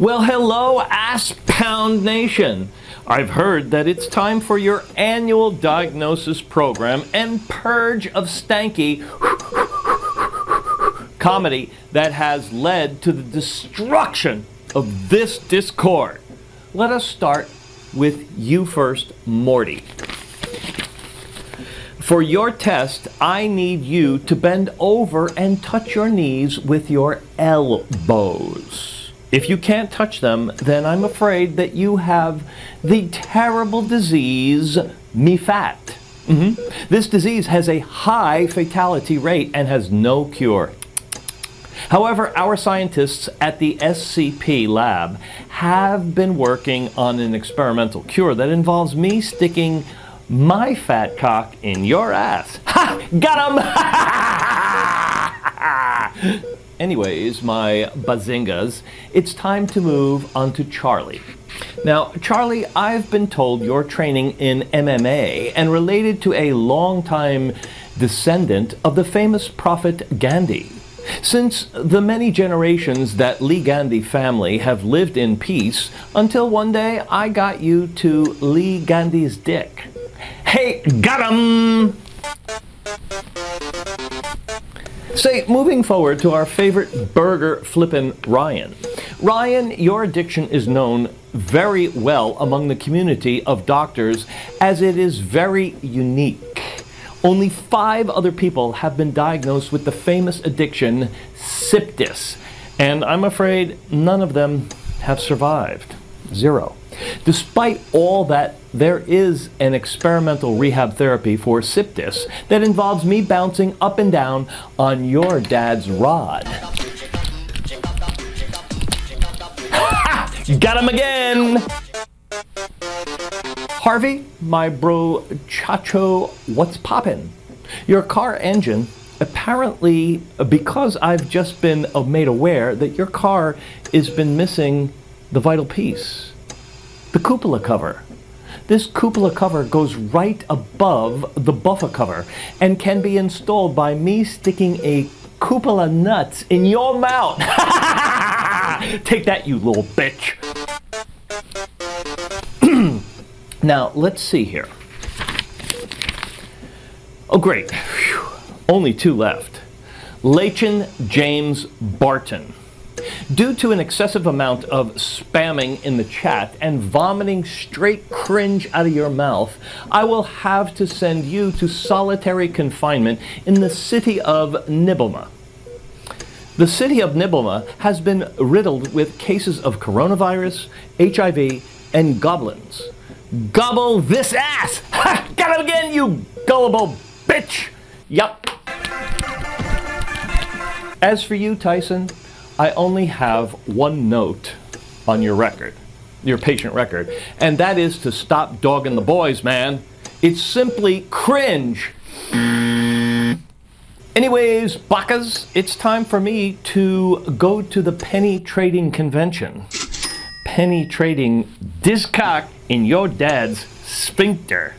Well, hello, Ass Pound Nation. I've heard that it's time for your annual diagnosis program and purge of stanky comedy that has led to the destruction of this Discord. Let us start with you first, Morty. For your test, I need you to bend over and touch your knees with your elbows. If you can't touch them, then I'm afraid that you have the terrible disease MeFat. Mhm. This disease has a high fatality rate and has no cure. However, our scientists at the SCP lab have been working on an experimental cure that involves me sticking my fat cock in your ass. Ha! Got him! Anyways, my bazingas, it's time to move on to Charlie. Now, Charlie, I've been told you're training in MMA and related to a longtime descendant of the famous prophet Gandhi. Since the many generations that Lee Gandhi family have lived in peace until one day I got you to Lee Gandhi's dick. Hey, got him! Say, moving forward to our favorite burger flippin' Ryan. Ryan, your addiction is known very well among the community of doctors as it is very unique. Only five other people have been diagnosed with the famous addiction Siptis, and I'm afraid none of them have survived. Zero. Despite all that, there is an experimental rehab therapy for Siptis that involves me bouncing up and down on your dad's rod. You got him again! Harvey, my bro Chacho, what's poppin'? Your car engine, apparently, because I've just been made aware that your car has been missing the vital piece, the cupola cover. This cupola cover goes right above the buffer cover and can be installed by me sticking a cupola nuts in your mouth. Take that, you little bitch. now, let's see here. Oh, great. Phew. Only two left. Lachin James Barton. Due to an excessive amount of spamming in the chat and vomiting straight cringe out of your mouth, I will have to send you to solitary confinement in the city of Nibelma. The city of Nibelma has been riddled with cases of coronavirus, HIV, and goblins. Gobble this ass! Ha! Got him again, you gullible bitch! Yup. As for you, Tyson, I only have one note on your record, your patient record, and that is to stop dogging the boys, man. It's simply cringe. Anyways, Bacchus, it's time for me to go to the penny trading convention. Penny trading discock in your dad's sphincter.